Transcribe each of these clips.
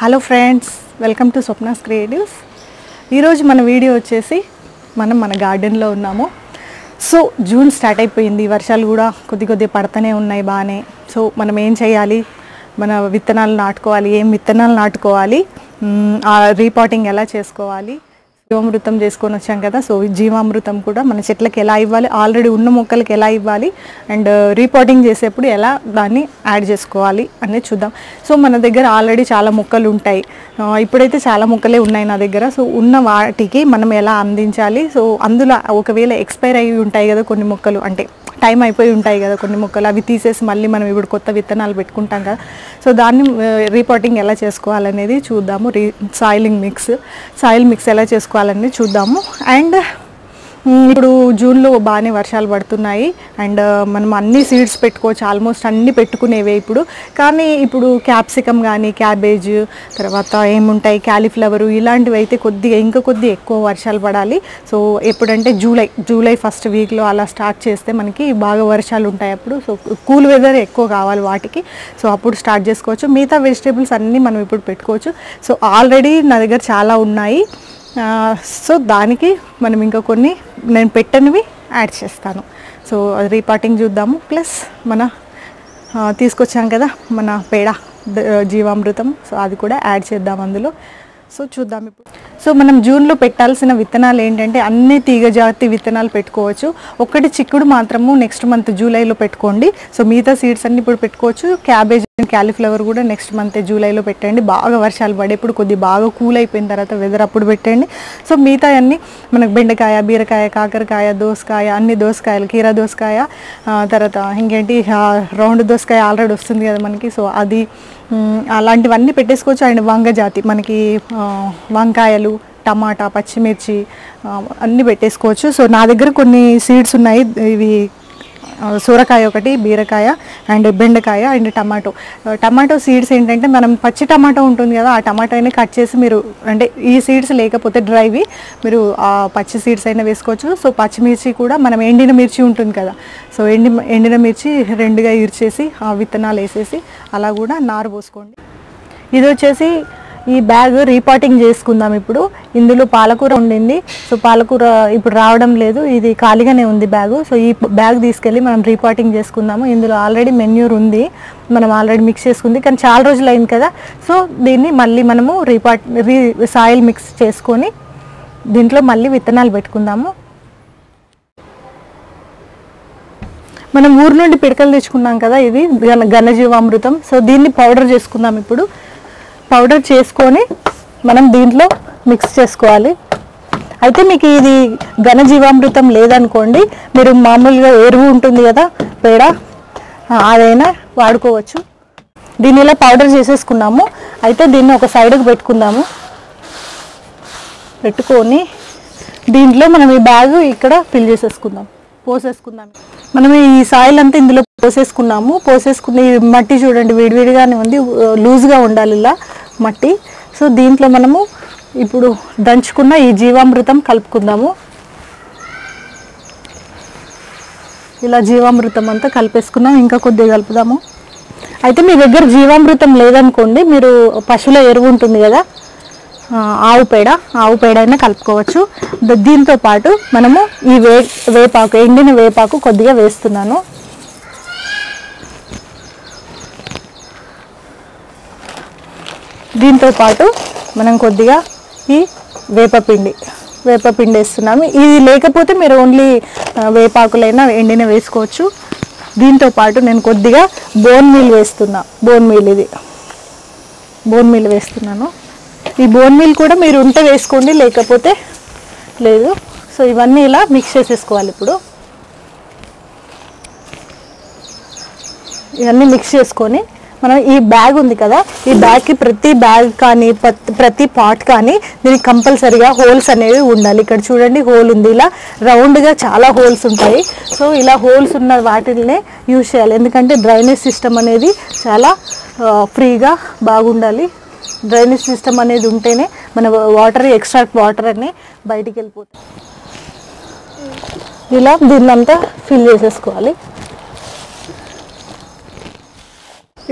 Hello friends welcome to Swapnas creatives ఈరోజు మన video వచ్చేసి మనం మన గార్డెన్లో ఉన్నాము. సో జూన్ స్టార్ట్ అయిపోయింది వర్షాలు కూడా కొద్ది కొద్ది పడుతూనే ఉన్నాయి బాగానే. సో మనం ఏం చేయాలి? మన విత్తనాలు నాటుకోవాలి ఏం విత్తనాలు నాటుకోవాలి? ఆ రీపాటింగ్ ఎలా చేసుకోవాలి? జీవామృతం చేసుకొని వచ్చాం కదా సో ఈ జీవామృతం కూడా మన చెట్లకు ఎలా ఇవ్వాలి ఆల్రెడీ ఉన్న మొక్కలకి ఎలా ఇవ్వాలి అండ్ రీపోటింగ్ uh, చేసేప్పుడు ఎలా దాన్ని యాడ్ చేసుకోవాలి అనేది చూద్దాం. సో మన దగ్గర ఆల్రెడీ చాలా మొక్కలు ఉంటాయి. ఇప్పుడైతే చాలా మొక్కలే ఉన్నాయి నా దగ్గర. సో ఉన్న వాటికి మనం ఎలా అందించాలి సో అందులో ఒకవేళ ఎక్స్పైర్ అయ్యి ఉంటాయి కదా కొన్ని మొక్కలు అంటే టైం అయిపోయి ఉంటాయి కదా కొన్ని మొక్కలు. అవి తీసేసి మళ్ళీ మనం ఇప్పుడు కొత్త విత్తనాలు పెట్టుకుంటాం కదా. సో దాన్ని రీపాటింగ్ ఎలా చేసుకోవాలనేది చూద్దాము. Re soiling mix soil mix ఎలా చేసుకోవాలనేది చూద్దాము. అండ్ ఇప్పుడు జూన్లో బాగానే వర్షాలు పడుతున్నాయి. అండ్ మనం అన్ని సీడ్స్ పెట్టుకోవచ్చు. ఆల్మోస్ట్ అన్ని పెట్టుకునేవే ఇప్పుడు. కానీ ఇప్పుడు క్యాప్సికమ్ కానీ క్యాబేజ్ తర్వాత ఏముంటాయి? క్యాలీఫ్లవర్ ఇలాంటివి అయితే కొద్దిగా ఇంకా కొద్దిగా ఎక్కువ వర్షాలు పడాలి. సో ఎప్పుడంటే జూలై జూలై ఫస్ట్ వీక్లో అలా స్టార్ట్ చేస్తే మనకి బాగా వర్షాలు ఉంటాయి అప్పుడు. సో కూల్ వెదర్ ఎక్కువ కావాలి వాటికి. సో అప్పుడు స్టార్ట్ చేసుకోవచ్చు. మిగతా వెజిటేబుల్స్ అన్నీ మనం ఇప్పుడు పెట్టుకోవచ్చు. సో ఆల్రెడీ నా దగ్గర చాలా ఉన్నాయి. సో దానికి మనం ఇంకా కొన్ని నేను పెట్టనివి యాడ్ చేస్తాను. సో అది రీపాటింగ్ చూద్దాము. ప్లస్ మన తీసుకొచ్చాం కదా మన పేడ జీవామృతం. సో అది కూడా యాడ్ చేద్దాం అందులో. సో చూద్దాం ఇప్పుడు. సో మనం జూన్లో పెట్టాల్సిన విత్తనాలు ఏంటంటే అన్ని తీగ జాతి విత్తనాలు పెట్టుకోవచ్చు. ఒకటి చిక్కుడు మాత్రము నెక్స్ట్ మంత్ జూలైలో పెట్టుకోండి. సో మిగతా సీడ్స్ అన్ని ఇప్పుడు పెట్టుకోవచ్చు. క్యాబేజ్ క్యాలీఫ్లవర్ కూడా నెక్స్ట్ మంత్ జూలైలో పెట్టండి. బాగా వర్షాలు పడేప్పుడు కొద్ది బాగా కూల్ అయిపోయిన తర్వాత వెదర్ అప్పుడు పెట్టండి. సో మిగతా అన్ని మనకు బెండకాయ బీరకాయ కాకరకాయ దోసకాయ అన్ని దోసకాయలు కీరా దోసకాయ తర్వాత ఇంకేంటి రౌండ్ దోసకాయ ఆల్రెడీ వస్తుంది కదా మనకి. సో అది అలాంటివన్నీ పెట్టేసుకోవచ్చు. అండ్ వంగ జాతి మనకి వంకాయలు టమాటా పచ్చిమిర్చి అన్నీ పెట్టేసుకోవచ్చు. సో నా దగ్గర కొన్ని సీడ్స్ ఉన్నాయి. ఇవి సూరకాయ ఒకటి బీరకాయ అండ్ బెండకాయ అండ్ టమాటో. టమాటో సీడ్స్ ఏంటంటే మనం పచ్చి టమాటో ఉంటుంది కదా ఆ టమాటోని కట్ చేసి మీరు అంటే ఈ సీడ్స్ లేకపోతే డ్రైవి మీరు ఆ పచ్చి సీడ్స్ అయినా వేసుకోవచ్చు. సో పచ్చిమిర్చి కూడా మనం ఎండిన మిర్చి ఉంటుంది కదా సో ఎండి ఎండిన మిర్చి రెండుగా ఇర్చేసి ఆ విత్తనాలు వేసేసి అలా కూడా నారు పోసుకోండి. ఇది వచ్చేసి ఈ బ్యాగ్ రీపాటింగ్ చేసుకుందాం ఇప్పుడు. ఇందులో పాలకూర ఉండింది. సో పాలకూర ఇప్పుడు రావడం లేదు. ఇది ఖాళీగానే ఉంది బ్యాగ్ సో ఈ బ్యాగ్ తీసుకెళ్ళి మనం రీపాటింగ్ చేసుకుందాము. ఇందులో ఆల్రెడీ మెన్యూర్ ఉంది. మనం ఆల్రెడీ మిక్స్ చేసుకుంది. కానీ చాలా రోజులు అయింది కదా. సో దీన్ని మళ్ళీ మనము రీపాట్ రీ సాయిల్ మిక్స్ చేసుకొని దీంట్లో మళ్ళీ విత్తనాలు పెట్టుకుందాము. మనం ఊరు నుండి పిడకలు తెచ్చుకున్నాం కదా. ఇది ఘన ఘనజీవామృతం. సో దీన్ని పౌడర్ చేసుకుందాం ఇప్పుడు. పౌడర్ చేసుకొని మనం దీంట్లో మిక్స్ చేసుకోవాలి. అయితే మీకు ఇది ఘనజీవామృతం లేదనుకోండి మీరు మామూలుగా ఎరువు ఉంటుంది కదా పేడ అదైనా వాడుకోవచ్చు. దీన్ని ఇలా పౌడర్ చేసేసుకున్నాము. అయితే దీన్ని ఒక సైడ్కి పెట్టుకుందాము. పెట్టుకొని దీంట్లో మనం ఈ బ్యాగ్ ఇక్కడ ఫిల్ చేసేసుకుందాం. పోసేసుకుందాం. మనం ఈ సాయిల్ అంతా ఇందులో పోసేసుకున్నాము. పోసేసుకుని ఈ మట్టి చూడండి విడివిడిగానే ఉంది. లూజ్గా ఉండాలి ఇలా మట్టి. సో దీంట్లో మనము ఇప్పుడు దంచుకున్న ఈ జీవామృతం కలుపుకుందాము. ఇలా జీవామృతం అంతా కలిపేసుకున్నాం. ఇంకా కొద్దిగా కలుపుదాము. అయితే మీ దగ్గర జీవామృతం లేదనుకోండి మీరు పశువుల ఎరువు ఉంటుంది కదా ఆవు పేడ ఆవు పేడ అయినా కలుపుకోవచ్చు. ద- దీంతో పాటు మనము ఈ వే వేపాకు ఎండిన వేపాకు కొద్దిగా వేస్తున్నాను. దీంతో పాటు మనం కొద్దిగా ఈ వేపపిండి వేపపిండి వేస్తున్నాము. ఇది లేకపోతే మీరు ఓన్లీ వేపాకులైనా ఎండిన వేసుకోవచ్చు. దీంతో పాటు నేను కొద్దిగా బోన్ మీల్ వేస్తున్నా. బోన్ మీల్ ఇది. బోన్ మీల్ వేస్తున్నాను. ఈ బోన్ మీల్ కూడా మీరు ఉంటే వేసుకోండి లేకపోతే లేదు. సో ఇవన్నీ ఇలా మిక్స్ చేసేసుకోవాలి ఇప్పుడు. ఇవన్నీ మిక్స్ చేసుకొని మనం ఈ బ్యాగ్ ఉంది కదా ఈ బ్యాగ్కి ప్రతి బ్యాగ్ కానీ ప్రతి- ప్రతి కానీ దీనికి కంపల్సరిగా హోల్స్ అనేవి ఉండాలి. ఇక్కడ చూడండి హోల్ ఉంది. ఇలా రౌండ్గా చాలా హోల్స్ ఉంటాయి. సో ఇలా హోల్స్ ఉన్న వాటిల్నే యూజ్ చేయాలి. ఎందుకంటే డ్రైనేజ్ సిస్టమ్ అనేది చాలా ఫ్రీగా బాగుండాలి. డ్రైనేజ్ సిస్టమ్ అనేది ఉంటేనే మన వాటర్ ఎక్స్ట్రాక్ట్ వాటర్ అనే బయటికి వెళ్ళిపోతాయి. ఇలా దీన్నంతా ఫిల్ చేసేసుకోవాలి.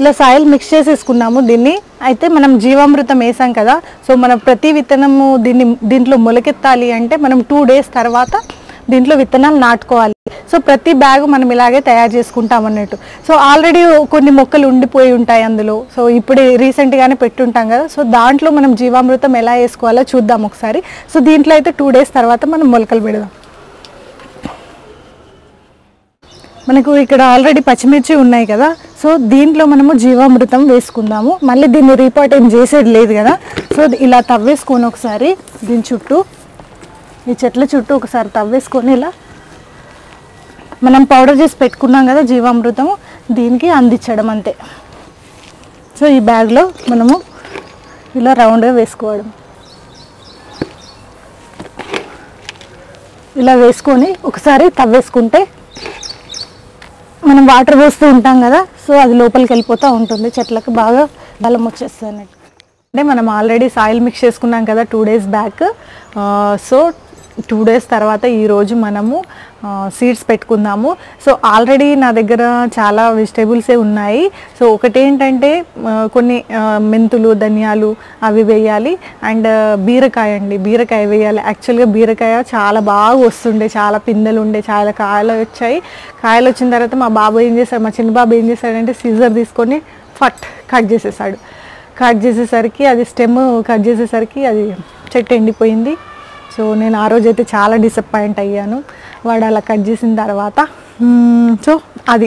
ఇలా సాయిల్ మిక్స్ చేసేసుకున్నాము దీన్ని. అయితే మనం జీవామృతం వేసాం కదా సో మనం ప్రతి విత్తనము దీన్ని దీంట్లో మొలకెత్తాలి అంటే మనం టూ డేస్ తర్వాత దీంట్లో విత్తనాలు నాటుకోవాలి. సో ప్రతి బ్యాగ్ మనం ఇలాగే తయారు చేసుకుంటాం అన్నట్టు. సో ఆల్రెడీ కొన్ని మొక్కలు ఉండిపోయి ఉంటాయి అందులో. సో ఇప్పుడే రీసెంట్గానే పెట్టుంటాం కదా. సో దాంట్లో మనం జీవామృతం ఎలా వేసుకోవాలో చూద్దాం ఒకసారి. సో దీంట్లో అయితే టూ డేస్ తర్వాత మనం మొలకలు పెడదాం. మనకు ఇక్కడ ఆల్రెడీ పచ్చిమిర్చి ఉన్నాయి కదా. సో దీంట్లో మనము జీవామృతం వేసుకుందాము. మళ్ళీ దీన్ని రీపాట్ ఏం చేసేది లేదు కదా. సో ఇలా తవ్వేసుకొని ఒకసారి దీని చుట్టూ ఈ చెట్ల చుట్టూ ఒకసారి తవ్వేసుకొని ఇలా మనం పౌడర్ చేసి పెట్టుకున్నాం కదా జీవామృతం దీనికి అందించడం అంతే. సో ఈ బ్యాగ్లో మనము ఇలా రౌండ్గా వేసుకోవడం. ఇలా వేసుకొని ఒకసారి తవ్వేసుకుంటే మనం వాటర్ పోస్తూ ఉంటాం కదా సో అది లోపలికి వెళ్ళిపోతూ ఉంటుంది చెట్లకు బాగా బలం వచ్చేస్తుంది అంటే మనం ఆల్రెడీ సాయిల్ మిక్స్ చేసుకున్నాం కదా two days back so two days తర్వాత ఈరోజు మనము సీడ్స్ పెట్టుకుందాము. సో ఆల్రెడీ నా దగ్గర చాలా వెజిటేబుల్సే ఉన్నాయి. సో ఒకటి ఏంటంటే కొన్ని మెంతులు ధనియాలు అవి వేయాలి. అండ్ బీరకాయ అండి. బీరకాయ వేయాలి. యాక్చువల్గా బీరకాయ చాలా బాగా వస్తుండే. చాలా పిందెలు ఉండే. చాలా కాయలు వచ్చాయి. కాయలు వచ్చిన తర్వాత మా బాబు ఏం చేశాడు? మా చిన్న బాబు ఏం చేశాడంటే సీజర్ తీసుకొని ఫట్ కట్ చేసేసాడు. కట్ చేసేసరికి అది స్టెమ్ కట్ చేసేసరికి అది చెట్టు ఎండిపోయింది. సో నేను ఆ రోజు అయితే చాలా డిసప్పాయింట్ అయ్యాను. వాడు అలా కట్ చేసిన తర్వాత సో అది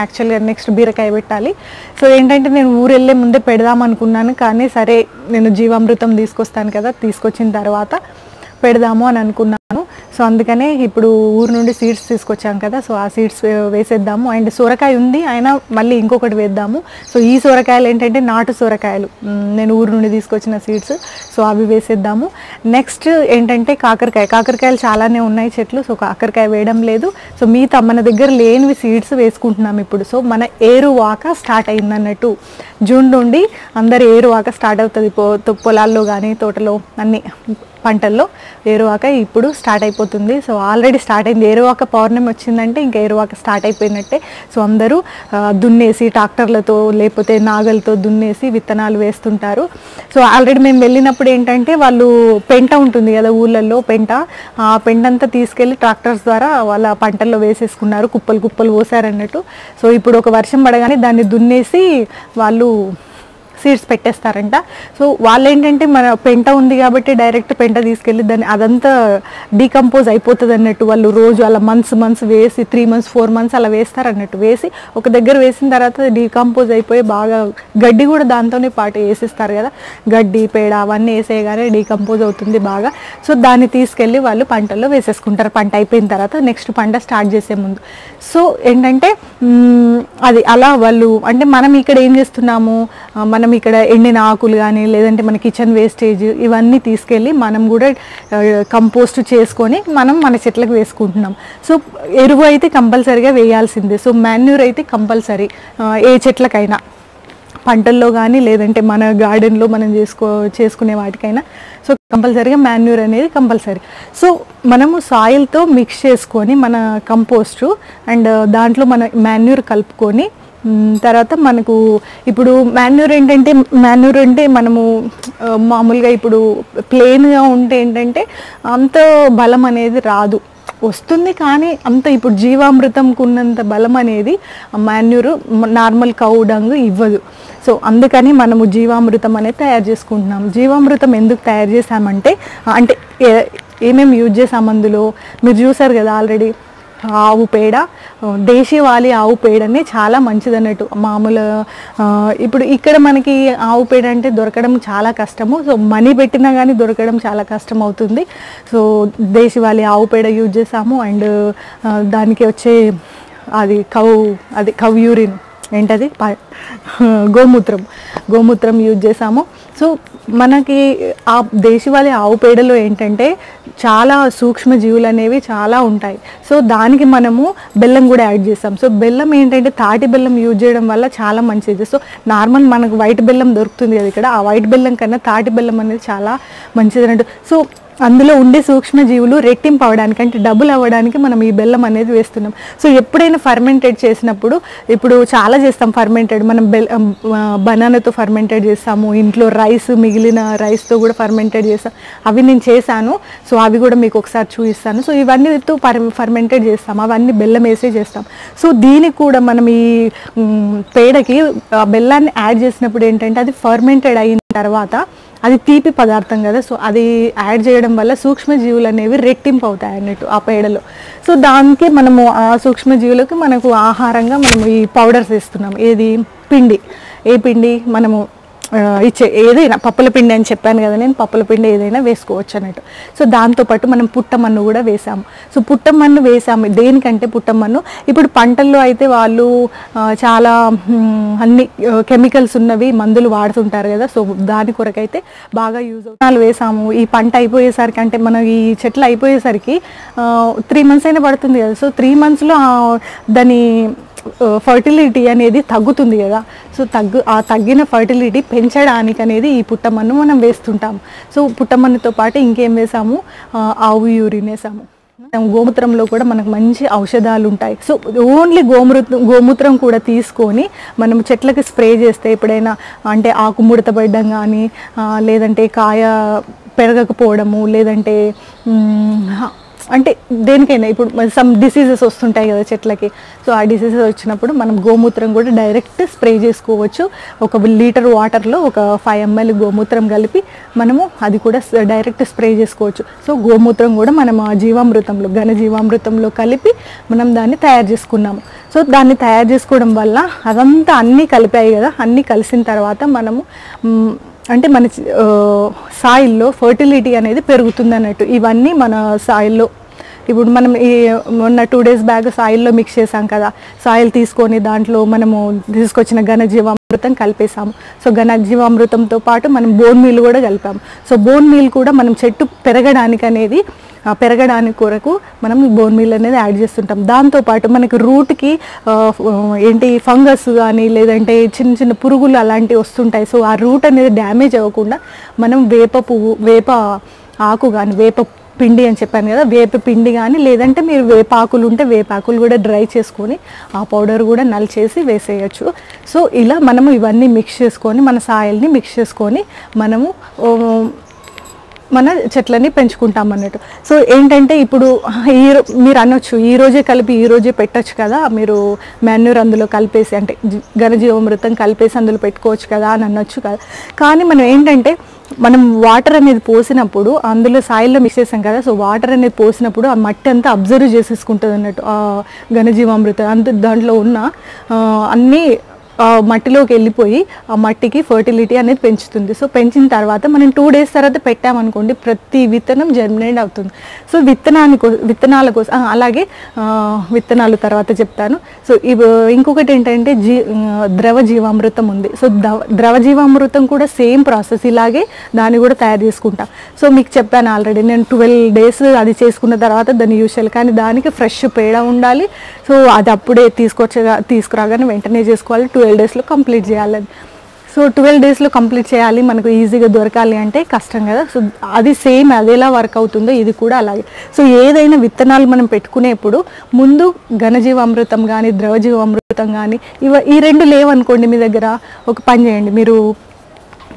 యాక్చువల్గా నెక్స్ట్ బీరకాయ పెట్టాలి. సో ఏంటంటే నేను ఊరు వెళ్ళే ముందే పెడదాం అనుకున్నాను కానీ సరే నేను జీవామృతం తీసుకొస్తాను కదా తీసుకొచ్చిన తర్వాత పెడదాము అని అనుకున్నాను. సో అందుకనే ఇప్పుడు ఊరు నుండి సీడ్స్ తీసుకొచ్చాం కదా సో ఆ సీడ్స్ వేసేద్దాము. అండ్ సొరకాయ ఉంది అయినా మళ్ళీ ఇంకొకటి వేద్దాము. సో ఈ సొరకాయలు ఏంటంటే నాటు సొరకాయలు. నేను ఊరు నుండి తీసుకొచ్చిన సీడ్స్ సో అవి వేసేద్దాము. నెక్స్ట్ ఏంటంటే కాకరకాయ. కాకరకాయలు చాలానే ఉన్నాయి చెట్లు సో కాకరకాయ వేయడం లేదు. సో మిగతా మన దగ్గర లేనివి సీడ్స్ వేసుకుంటున్నాం ఇప్పుడు. సో మన ఏరు వాక స్టార్ట్ అయింది అన్నట్టు జూన్ నుండి అందరు ఏరు వాక స్టార్ట్ అవుతుంది. పో పొలాల్లో కానీ తోటలో అన్ని పంటల్లో. ఏరువాక ఇప్పుడు స్టార్ట్ అయిపోతుంది. సో ఆల్రెడీ స్టార్ట్ అయింది. ఏరువాక పౌర్ణమి వచ్చిందంటే ఇంకా ఏరువాక స్టార్ట్ అయిపోయినట్టే. సో అందరూ దున్నేసి ట్రాక్టర్లతో లేకపోతే నాగలతో దున్నేసి విత్తనాలు వేస్తుంటారు. సో ఆల్రెడీ మేము వెళ్ళినప్పుడు ఏంటంటే వాళ్ళు పెంట ఉంటుంది కదా ఊళ్ళల్లో పెంట. ఆ పెంట అంతా తీసుకెళ్ళి ట్రాక్టర్స్ ద్వారా వాళ్ళ పంటల్లో వేసేసుకున్నారు. కుప్పలు కుప్పలు పోసారన్నట్టు. సో ఇప్పుడు ఒక వర్షం పడగానే దాన్ని దున్నేసి వాళ్ళు సీడ్స్ పెట్టేస్తారంట. సో వాళ్ళు ఏంటంటే మన పెంట ఉంది కాబట్టి డైరెక్ట్ పెంట తీసుకెళ్ళి దాన్ని అదంతా డీకంపోజ్ అయిపోతుంది అన్నట్టు వాళ్ళు రోజు అలా మంత్స్ మంత్స్ వేసి త్రీ మంత్స్ ఫోర్ మంత్స్ అలా వేస్తారు అన్నట్టు వేసి ఒక దగ్గర వేసిన తర్వాత డీకంపోజ్ అయిపోయి బాగా గడ్డి కూడా దాంతోనే పాటు వేసేస్తారు కదా. గడ్డి పేడ అవన్నీ వేసేయగానే డీకంపోజ్ అవుతుంది బాగా. సో దాన్ని తీసుకెళ్ళి వాళ్ళు పంటల్లో వేసేసుకుంటారు. పంట అయిపోయిన తర్వాత నెక్స్ట్ పంట స్టార్ట్ చేసే ముందు. సో ఏంటంటే అది అలా వాళ్ళు అంటే మనం ఇక్కడ ఏం చేస్తున్నాము? మనం మనం ఇక్కడ ఎండిన ఆకులు కానీ లేదంటే మన కిచెన్ వేస్టేజ్ ఇవన్నీ తీసుకెళ్ళి మనం కూడా కంపోస్ట్ చేసుకొని మనం మన చెట్లకు వేసుకుంటున్నాం. సో ఎరువు అయితే కంపల్సరీగా వేయాల్సిందే. సో మాన్యూర్ అయితే కంపల్సరీ ఏ చెట్లకైనా. పంటల్లో కానీ లేదంటే మన గార్డెన్లో మనం చేసుకో చేసుకునే వాటికైనా. సో కంపల్సరీగా మాన్యూర్ అనేది కంపల్సరీ. సో మనము సాయిల్తో మిక్స్ చేసుకొని మన కంపోస్టు అండ్ దాంట్లో మన మాన్యూర్ కలుపుకొని తర్వాత మనకు ఇప్పుడు మాన్యూర్ ఏంటంటే మాన్యూర్ అంటే మనము మామూలుగా ఇప్పుడు ప్లెయిన్గా ఉంటే ఏంటంటే అంత బలం అనేది రాదు. వస్తుంది కానీ అంత ఇప్పుడు జీవామృతంకు ఉన్నంత బలం అనేది మాన్యూర్ నార్మల్ కౌడంగు ఇవ్వదు. సో అందుకని మనము జీవామృతం అనేది తయారు చేసుకుంటున్నాం. జీవామృతం ఎందుకు తయారు చేసామంటే అంటే ఏమేమి యూజ్ చేసాం అందులో? మీరు చూసారు కదా ఆల్రెడీ ఆవు పేడ దేశీవాలి ఆవు పేడనే చాలా మంచిది అన్నట్టు మామూలు ఇప్పుడు ఇక్కడ మనకి ఆవు పేడ అంటే దొరకడం చాలా కష్టము. సో మనీ పెట్టినా కానీ దొరకడం చాలా కష్టం అవుతుంది సో దేశీవాలి ఆవు పేడ యూజ్ చేసాము. అండ్ దానికి వచ్చే అది కౌ అది కవ్ యూరిన్. ఏంటది? ప- గోమూత్రం. గోమూత్రం యూజ్ చేసాము. సో మనకి ఆ దేశవాళీ ఆవు పేడలో ఏంటంటే చాలా సూక్ష్మ జీవులు అనేవి చాలా ఉంటాయి. సో దానికి మనము బెల్లం కూడా యాడ్ చేస్తాం. సో బెల్లం ఏంటంటే తాటి బెల్లం యూజ్ చేయడం వల్ల చాలా మంచిది. సో నార్మల్ మనకు వైట్ బెల్లం దొరుకుతుంది కదా ఇక్కడ. ఆ వైట్ బెల్లం కన్నా తాటి బెల్లం అనేది చాలా మంచిది అన్నట్టు. సో అందులో ఉండే సూక్ష్మజీవులు రెట్టింపు అంటే డబుల్ అవ్వడానికి మనం ఈ బెల్లం అనేది వేస్తున్నాం. సో ఎప్పుడైనా ఫర్మెంటెడ్ చేసినప్పుడు ఇప్పుడు చాలా చేస్తాం ఫర్మెంటెడ్ మనం బెల్ బనానాతో ఫర్మెంటెడ్ చేస్తాము ఇంట్లో రైస్ మిగిలిన రైస్తో కూడా ఫర్మెంటెడ్ చేస్తాం. అవి నేను చేశాను. సో అవి కూడా మీకు ఒకసారి చూపిస్తాను. సో ఇవన్నీతో ఫర్ ఫర్మెంటెడ్ చేస్తాం. అవన్నీ బెల్లం వేసే చేస్తాం. సో దీనికి కూడా మనం ఈ పేడకి ఆ బెల్లాన్ని యాడ్ చేసినప్పుడు ఏంటంటే అది ఫర్మెంటెడ్ అయిన తర్వాత అది తీపి పదార్థం కదా. సో అది యాడ్ చేయడం వల్ల సూక్ష్మజీవులు అనేవి రెట్టింపు అవుతాయి అన్నట్టు ఆ పేడలో. సో దానికి మనము ఆ సూక్ష్మజీవులకు మనకు ఆహారంగా మనము ఈ పౌడర్స్ ఇస్తున్నాం ఏది? పిండి. ఏ పిండి? మనము ఇచ్చే ఏదైనా పప్పుల పిండి అని చెప్పాను కదా నేను పప్పుల పిండి ఏదైనా వేసుకోవచ్చు అన్నట్టు. సో దాంతోపాటు మనం పుట్టమన్ను కూడా వేసాము. సో పుట్టమన్ను వేసాము. దేనికంటే పుట్టమన్ను ఇప్పుడు పంటల్లో అయితే వాళ్ళు చాలా అన్ని కెమికల్స్ ఉన్నవి మందులు వాడుతుంటారు కదా సో దాని కొరకైతే బాగా యూజ్ అవుతుంది. వేసాము. ఈ పంట అయిపోయేసరికి అంటే మనం ఈ చెట్లు అయిపోయేసరికి త్రీ మంత్స్ అయినా పడుతుంది కదా. సో త్రీ మంత్స్లో దాని ఫర్టిలిటీ అనేది తగ్గుతుంది కదా. సో తగ్గు ఆ తగ్గిన ఫర్టిలిటీ పెంచడానికి అనేది ఈ పుట్టమన్ను మనం వేస్తుంటాం. సో పుట్టమన్నుతో పాటు ఇంకేం వేసాము? ఆవు యూరిన్ వేసాము. గోమూత్రంలో కూడా మనకు మంచి ఔషధాలు ఉంటాయి సో ఓన్లీ గోమృతం గోమూత్రం కూడా తీసుకొని మనం చెట్లకి స్ప్రే చేస్తే ఎప్పుడైనా అంటే ఆకు ముడతపడడం కానీ లేదంటే కాయ పెరగకపోవడము లేదంటే అంటే దేనికైనా ఇప్పుడు సమ్ డిసీజెస్ వస్తుంటాయి కదా చెట్లకి. సో ఆ డిసీజెస్ వచ్చినప్పుడు మనం గోమూత్రం కూడా డైరెక్ట్ స్ప్రే చేసుకోవచ్చు. ఒక లీటర్ వాటర్లో ఒక ఫైవ్ ఎంఎల్ గోమూత్రం కలిపి మనము అది కూడా డైరెక్ట్ స్ప్రే చేసుకోవచ్చు. సో గోమూత్రం కూడా మనం ఆ జీవామృతంలో ఘన జీవామృతంలో కలిపి మనం దాన్ని తయారు చేసుకున్నాము. సో దాన్ని తయారు చేసుకోవడం వల్ల అదంతా అన్నీ కలిపాయి కదా. అన్నీ కలిసిన తర్వాత మనము అంటే మన సాయిల్లో ఫర్టిలిటీ అనేది పెరుగుతుంది అన్నట్టు ఇవన్నీ మన సాయిల్లో ఇప్పుడు మనం ఈ మొన్న టూ డేస్ బ్యాగ్ సాయిల్లో మిక్స్ చేసాం కదా. సాయిల్ తీసుకొని దాంట్లో మనము తీసుకొచ్చిన ఘనజీవామృతం కలిపేసాము సో ఘనజీవామృతంతో పాటు మనం బోన్ మీల్ కూడా కలిపాము. సో బోన్ మీల్ కూడా మనం చెట్టు పెరగడానికి అనేది పెరగడానికి కొరకు మనం బోన్ మీల్ అనేది యాడ్ చేస్తుంటాం. దాంతోపాటు మనకి రూట్కి ఏంటి ఫంగస్ కానీ లేదంటే చిన్న చిన్న పురుగులు అలాంటివి వస్తుంటాయి. సో ఆ రూట్ అనేది డ్యామేజ్ అవ్వకుండా మనం వేప పువ్వు వేప ఆకు కానీ వేప పిండి అని చెప్పాను కదా వేప పిండి కానీ లేదంటే మీరు వేపాకులు ఉంటే వేపాకులు కూడా డ్రై చేసుకొని ఆ పౌడర్ కూడా నలిచేసి వేసేయచ్చు. సో ఇలా మనము ఇవన్నీ మిక్స్ చేసుకొని మన సాయిల్ని మిక్స్ చేసుకొని మనము మన చెట్లని పెంచుకుంటాం అన్నట్టు. సో ఏంటంటే ఇప్పుడు ఈ మీరు అనొచ్చు ఈ రోజే కలిపి ఈ రోజే పెట్టొచ్చు కదా మీరు మెన్యూర్ అందులో కలిపేసి అంటే ఘనజీవమృతం ఘనజీవామృతం కలిపేసి అందులో పెట్టుకోవచ్చు కదా అని అనొచ్చు కదా. కానీ మనం ఏంటంటే మనం వాటర్ అనేది పోసినప్పుడు అందులో సాయిల్లో మిక్స్ చేసాం కదా సో వాటర్ అనేది పోసినప్పుడు ఆ మట్టి అంతా అబ్జర్వ్ చేసేసుకుంటుంది అన్నట్టు ఆ ఘనజీవామృతం అంత దాంట్లో ఉన్న అన్నీ మట్టిలోకి వెళ్ళిపోయి ఆ మట్టికి ఫర్టిలిటీ అనేది పెంచుతుంది. సో పెంచిన తర్వాత మనం టూ డేస్ తర్వాత పెట్టామనుకోండి ప్రతి విత్తనం జర్మినేట్ అవుతుంది. సో విత్తనానికి విత్తనాల కోసం అలాగే విత్తనాలు తర్వాత చెప్తాను. సో ఇవి ఇంకొకటి ఏంటంటే జీ ద్రవ జీవామృతం ఉంది. సో ద్రవ జీవామృతం కూడా సేమ్ ప్రాసెస్ ఇలాగే దాన్ని కూడా తయారు చేసుకుంటాం. సో మీకు చెప్పాను ఆల్రెడీ నేను ట్వెల్వ్ డేస్ అది చేసుకున్న తర్వాత దాన్ని యూజ్ చేయాలి. కానీ దానికి ఫ్రెష్ పేడ ఉండాలి. సో అది అప్పుడే తీసుకొచ్చగా తీసుకురాగానే వెంటనే చేసుకోవాలి. ట్వెల్వ్ డేస్లో కంప్లీట్ చేయాలని సో ట్వెల్వ్ డేస్లో కంప్లీట్ చేయాలి మనకు ఈజీగా దొరకాలి అంటే కష్టం కదా. సో అది సేమ్ అది ఎలా వర్క్ అవుతుందో ఇది కూడా అలాగే. సో ఏదైనా విత్తనాలు మనం పెట్టుకునేప్పుడు ముందు ఘనజీవామృతం కానీ ద్రవజీవామృతం కానీ ఇవ ఈ రెండు లేవనుకోండి మీ దగ్గర. ఒక పని చేయండి. మీరు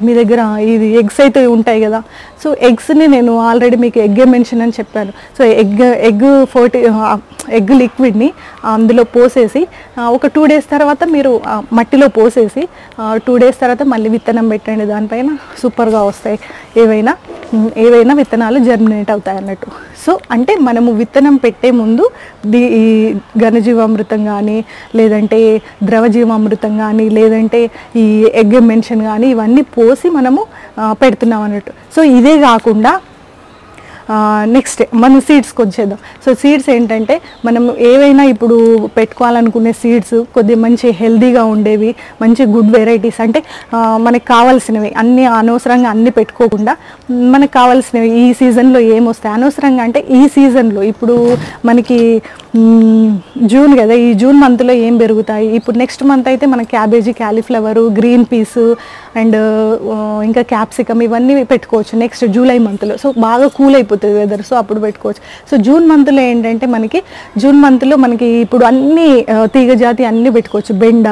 మీ దగ్గర ఇది ఎగ్స్ అయితే ఉంటాయి కదా. సో ఎగ్స్ని నేను ఆల్రెడీ మీకు ఎగ్ మెన్షన్ అని చెప్పాను. So egg egg forty egg లిక్విడ్ని అందులో పోసేసి ఒక టూ డేస్ తర్వాత మీరు మట్టిలో పోసేసి టూ డేస్ తర్వాత మళ్ళీ విత్తనం పెట్టండి. దానిపైన సూపర్గా వస్తాయి. ఏవైనా ఏవైనా విత్తనాలు జర్మినేట్ అవుతాయి అన్నట్టు. సో అంటే మనము విత్తనం పెట్టే ముందు ఈ ఘనజీవామృతం కానీ లేదంటే ద్రవజీవామృతం కానీ లేదంటే ఈ ఎగ్ మెన్షన్ కానీ ఇవన్నీ పోసి మనము పెడుతున్నాం అన్నట్టు. సో ఇదే కాకుండా నెక్స్ట్ మనం సీడ్స్కి వచ్చేద్దాం. సో సీడ్స్ ఏంటంటే మనం ఏవైనా ఇప్పుడు పెట్టుకోవాలనుకునే సీడ్స్ కొద్దిగా మంచి హెల్దీగా ఉండేవి మంచి గుడ్ వెరైటీస్ అంటే మనకు కావాల్సినవి అన్ని అనవసరంగా అన్ని పెట్టుకోకుండా మనకు కావాల్సినవి ఈ సీజన్లో ఏమొస్తాయి అనవసరంగా అంటే ఈ సీజన్లో ఇప్పుడు మనకి జూన్ కదా ఈ జూన్ మంత్లో ఏం పెరుగుతాయి? ఇప్పుడు నెక్స్ట్ మంత్ అయితే మన cabbage cauliflower green peas and ఇంకా క్యాప్సికమ్ ఇవన్నీ పెట్టుకోవచ్చు నెక్స్ట్ జూలై మంత్లో సో బాగా కూల్ అయిపోతుంది. వెదర్ సో అప్పుడు పెట్టుకోవచ్చు. సో జూన్ మంత్లో ఏంటంటే మనకి జూన్ మంత్లో మనకి ఇప్పుడు అన్ని తీగజాతి తీగ జాతి అన్నీ పెట్టుకోవచ్చు. బెండ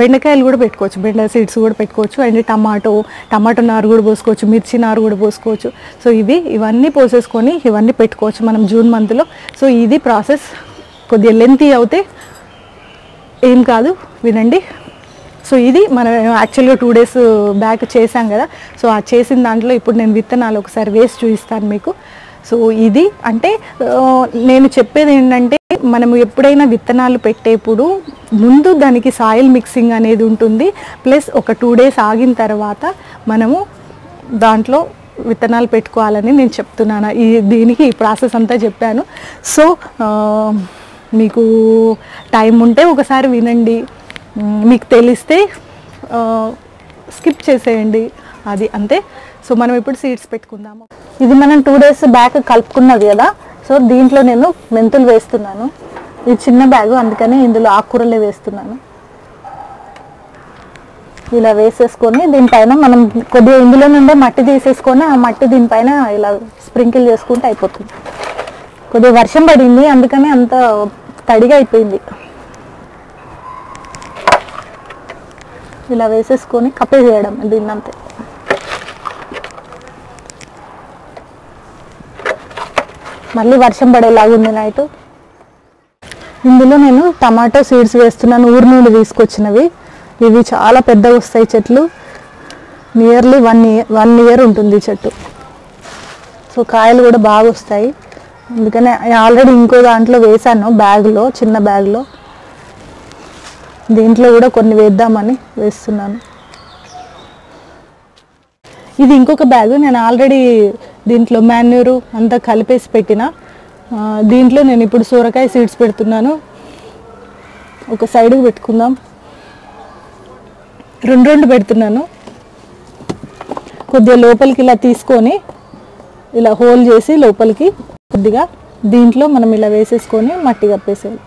బెండకాయలు కూడా పెట్టుకోవచ్చు. బెండ సీడ్స్ కూడా పెట్టుకోవచ్చు. అండ్ టమాటో టమాటో నారు కూడా పోసుకోవచ్చు. మిర్చి నారు కూడా పోసుకోవచ్చు. సో ఇవి ఇవన్నీ పోసేసుకొని ఇవన్నీ పెట్టుకోవచ్చు మనం జూన్ మంత్లో సో ఇది ప్రాసెస్. కొద్దిగా లెంతీ అవుతే ఏం కాదు. వినండి. సో ఇది మనం యాక్చువల్గా టూ డేస్ బ్యాక్ చేశాం కదా. సో ఆ చేసిన దాంట్లో ఇప్పుడు నేను విత్తనాలు ఒకసారి వేసి చూపిస్తాను మీకు. సో ఇది అంటే నేను చెప్పేది ఏంటంటే మనము ఎప్పుడైనా విత్తనాలు పెట్టేప్పుడు ముందు దానికి సాయిల్ మిక్సింగ్ అనేది ఉంటుంది. ప్లస్ ఒక టూ డేస్ ఆగిన తర్వాత మనము దాంట్లో విత్తనాలు పెట్టుకోవాలని నేను చెప్తున్నాను. ఈ దీనికి ఈ ప్రాసెస్ అంతా చెప్పాను. సో మీకు టైం ఉంటే ఒకసారి వినండి. మీకు తెలిస్తే స్కిప్ చేసేయండి. అది అంతే. సో మనం ఇప్పుడు సీడ్స్ పెట్టుకుందాము. ఇది మనం టూ డేస్ బ్యాక్ కలుపుకున్నది కదా. సో దీంట్లో నేను మెంతులు వేస్తున్నాను. ఇది చిన్న బ్యాగు అందుకని ఇందులో ఆకుకూరలే వేస్తున్నాను. ఇలా వేసేసుకొని దీనిపైన మనం కొద్దిగా ఇందులో నుండే మట్టి తీసేసుకొని ఆ మట్టి దీనిపైన ఇలా స్ప్రింకిల్ చేసుకుంటే అయిపోతుంది. కొద్దిగా వర్షం పడింది అందుకని అంత తడిగా అయిపోయింది. ఇలా వేసేసుకొని కప్పేసేయడం దీన్ని అంతే. మళ్ళీ వర్షం పడేలాగా ఉంది నైట్. ఇందులో నేను టమాటో సీడ్స్ వేస్తున్నాను ఊరు నుండి తీసుకొచ్చినవి. ఇవి చాలా పెద్దగా వస్తాయి చెట్లు. Nearly one year one year ఉంటుంది చెట్టు. సో కాయలు కూడా బాగా వస్తాయి. అందుకనే ఆల్రెడీ ఇంకో దాంట్లో వేసాను బ్యాగ్లో చిన్న బ్యాగ్లో. దీంట్లో కూడా కొన్ని వేద్దామని వేస్తున్నాను. ఇది ఇంకొక బ్యాగ్. నేను ఆల్రెడీ దీంట్లో మాన్యూరు అంతా కలిపేసి పెట్టిన. దీంట్లో నేను ఇప్పుడు సూరకాయ సీడ్స్ పెడుతున్నాను. ఒక సైడ్కి పెట్టుకుందాం. రెండు రెండు పెడుతున్నాను. కొద్దిగా లోపలికి ఇలా తీసుకొని ఇలా హోల్ చేసి లోపలికి కొద్దిగా దీంట్లో మనం ఇలా వేసేసుకొని మట్టి కప్పేసేయాలి.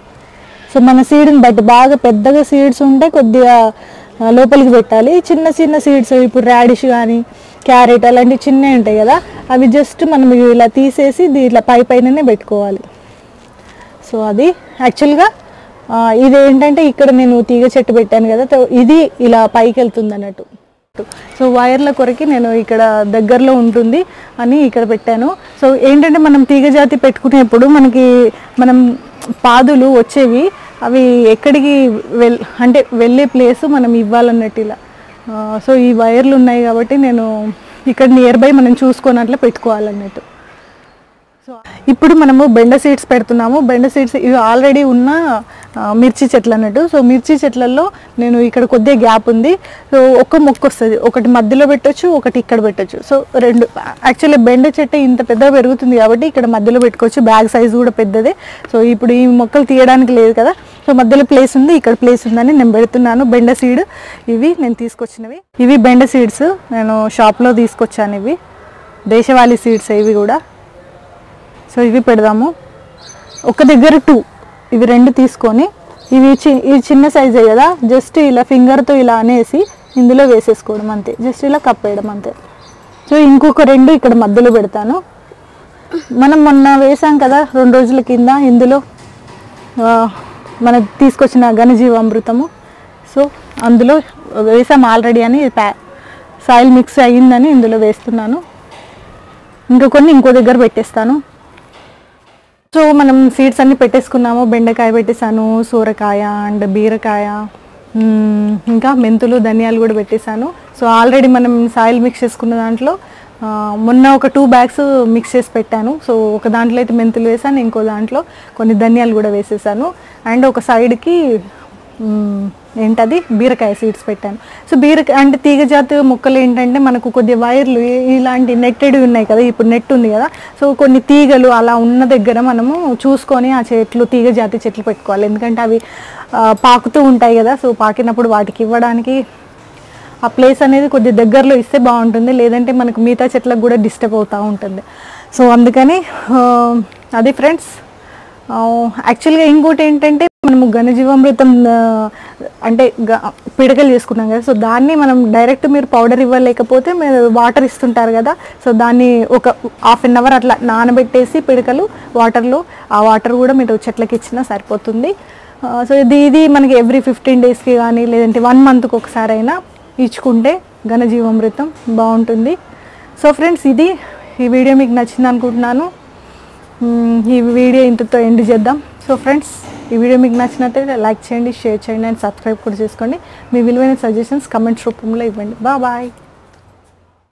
సో మన సీడ్ని బట్టి బాగా పెద్దగా సీడ్స్ ఉంటే కొద్దిగా లోపలికి పెట్టాలి. చిన్న చిన్న సీడ్స్ ఇప్పుడు రాడిష్ కానీ క్యారెట్ అలాంటివి చిన్నవి ఉంటాయి కదా అవి జస్ట్ మనం ఇలా తీసేసి దీంట్లో ఇట్లా పై పైననే పెట్టుకోవాలి. సో అది యాక్చువల్గా ఇది ఏంటంటే ఇక్కడ నేను తీగ చెట్టు పెట్టాను కదా ఇది ఇలా పైకి వెళ్తుంది అన్నట్టు. సో వైర్ల కొరకి నేను ఇక్కడ దగ్గరలో ఉంటుంది అని ఇక్కడ పెట్టాను. సో ఏంటంటే మనం తీగ జాతి పెట్టుకునేప్పుడు మనకి మనం పాదులు వచ్చేవి అవి ఎక్కడికి వెల్ అంటే వెళ్ళే ప్లేస్ మనం ఇవ్వాలన్నట్టు ఇలా. సో ఈ వైర్లు ఉన్నాయి కాబట్టి నేను ఇక్కడ నియర్ బై మనం చూసుకొని అట్లా పెట్టుకోవాలన్నట్టు. సో ఇప్పుడు మనము బెండ సీడ్స్ పెడుతున్నాము. బెండ సీడ్స్ ఇవి ఆల్రెడీ ఉన్న మిర్చి చెట్లు అన్నట్టు. సో మిర్చి చెట్లలో నేను ఇక్కడ కొద్దిగా గ్యాప్ ఉంది. సో ఒక్క మొక్క వస్తుంది. ఒకటి మధ్యలో పెట్టొచ్చు ఒకటి ఇక్కడ పెట్టొచ్చు. సో రెండు యాక్చువల్లీ బెండ చెట్టు ఇంత పెద్దగా పెరుగుతుంది కాబట్టి ఇక్కడ మధ్యలో పెట్టుకోవచ్చు. బ్యాగ్ సైజ్ కూడా పెద్దదే. సో ఇప్పుడు ఈ మొక్కలు తీయడానికి లేదు కదా. సో మధ్యలో ప్లేస్ ఉంది ఇక్కడ ప్లేస్ ఉందని నేను పెడుతున్నాను. బెండ సీడ్ ఇవి నేను తీసుకొచ్చినవి. ఇవి బెండ సీడ్స్ నేను షాప్లో తీసుకొచ్చాను ఇవి. దేశవాళీ సీడ్స్ ఇవి కూడా. సో ఇవి పెడదాము. ఒక దగ్గర టూ. ఇవి రెండు తీసుకొని ఇవి చి ఇవి చిన్న సైజే కదా జస్ట్ ఇలా ఫింగర్తో ఇలా అనేసి ఇందులో వేసేసుకోవడం అంతే. జస్ట్ ఇలా కప్పేయడం అంతే. సో ఇంకొక రెండు ఇక్కడ మధ్యలో పెడతాను. మనం మొన్న వేసాం కదా రెండు రోజుల కింద ఇందులో మనం తీసుకొచ్చిన ఘనజీవామృతము. సో అందులో వేసాం ఆల్రెడీ అని ప్యా సాయిల్ మిక్స్ అయ్యిందని ఇందులో వేస్తున్నాను. ఇంకా కొన్ని ఇంకో దగ్గర పెట్టేస్తాను. సో మనం సీడ్స్ అన్ని పెట్టేసుకున్నాము బెండకాయ పెట్టేశాను సూరకాయ అండ్ బీరకాయ ఇంకా మెంతులు ధనియాలు కూడా పెట్టేశాను. సో ఆల్రెడీ మనం సాయిల్ మిక్స్ చేసుకున్న దాంట్లో మొన్న ఒక టూ బ్యాగ్స్ మిక్స్ చేసి పెట్టాను. సో ఒక దాంట్లో అయితే మెంతులు వేసాను ఇంకో దాంట్లో కొన్ని ధనియాలు కూడా వేసేసాను. అండ్ ఒక సైడ్కి ఏంటది? బీరకాయ సీడ్స్ పెట్టాను. సో బీరకాయ అంటే తీగ జాతి మొక్కలు ఏంటంటే మనకు కొద్ది వైర్లు ఇలాంటి నెట్టెడ్ ఉన్నాయి కదా ఇప్పుడు నెట్ ఉంది కదా. సో కొన్ని తీగలు అలా ఉన్న దగ్గర మనము చూసుకొని ఆ చెట్లు తీగజాతి చెట్లు పెట్టుకోవాలి. ఎందుకంటే అవి పాకుతూ ఉంటాయి కదా. సో పాకినప్పుడు వాటికి ఇవ్వడానికి ఆ ప్లేస్ అనేది కొద్ది దగ్గరలో ఇస్తే బాగుంటుంది. లేదంటే మనకు మిగతా చెట్లకు కూడా డిస్టర్బ్ అవుతూ ఉంటుంది. సో అందుకని అది ఫ్రెండ్స్ యాక్చువల్గా ఇంకోటి ఏంటంటే మనము ఘనజీవామృతం అంటే పిడకలు చేసుకున్నాం కదా సో దాన్ని మనం డైరెక్ట్ మీరు పౌడర్ ఇవ్వలేకపోతే మీరు వాటర్ ఇస్తుంటారు కదా సో దాన్ని ఒక హాఫ్ అన్ అవర్ అట్లా నానబెట్టేసి పిడకలు వాటర్లో ఆ వాటర్ కూడా మీరు చెట్లకి ఇచ్చినా సరిపోతుంది. సో ఇది ఇది మనకి ఎవ్రీ ఫిఫ్టీన్ డేస్కి కానీ లేదంటే వన్ మంత్కి ఒకసారి అయినా ఇచ్చుకుంటే ఘనజీవామృతం బాగుంటుంది. సో ఫ్రెండ్స్ ఇది ఈ వీడియో మీకు నచ్చింది అనుకుంటున్నాను. ఈ వీడియో ఇంతతో ఎండ్ చేద్దాం. సో ఫ్రెండ్స్ ఈ వీడియో మీకు నచ్చినట్లయితే లైక్ చేయండి షేర్ చేయండి అండ్ సబ్స్క్రైబ్ కూడా చేసుకోండి. మీ విలువైన సజెషన్స్ కమెంట్స్ రూపంలో ఇవ్వండి. బా బాయ్